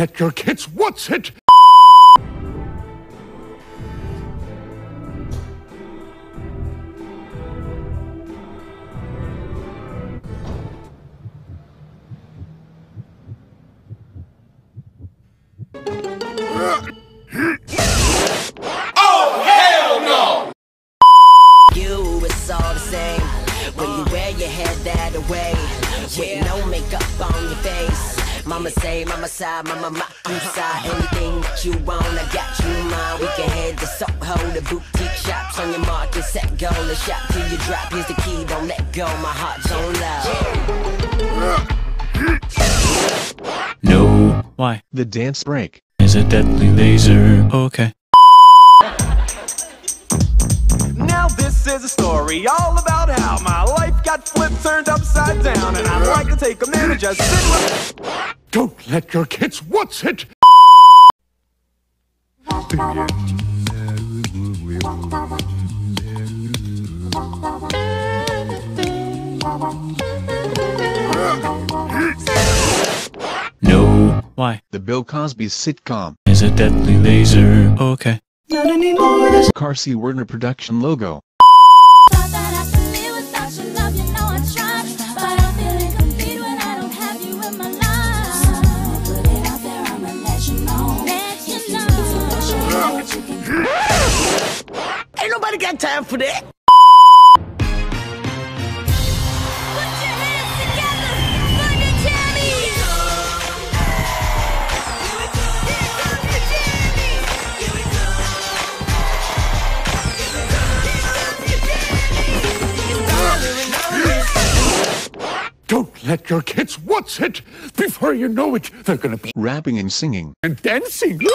Don't let your kids what's it? Oh, you, it's all the same. When you wear your head that way, with no makeup on your face. Mama say, mama side, mama my you side. Anything that you want, I got you mine. We can head to Soho, the boutique shops on your market, set, go. Let's shop till you drop. Here's the key, don't let go. My heart's on loud. No. Why? The dance break. Is a deadly laser. Oh, okay. Now this is a story all about how my life got flipped, turned upside down, and I'd like to take a minute just sit with. Don't let your kids what's it? No. Why? The Bill Cosby sitcom. Is a deadly laser. Oh, okay. Carsey Werner production logo. Nobody got time for that. put your hands together for the Jammies. Don't let your kids watch it? Before you know it, they're gonna be Rapping and singing. and dancing.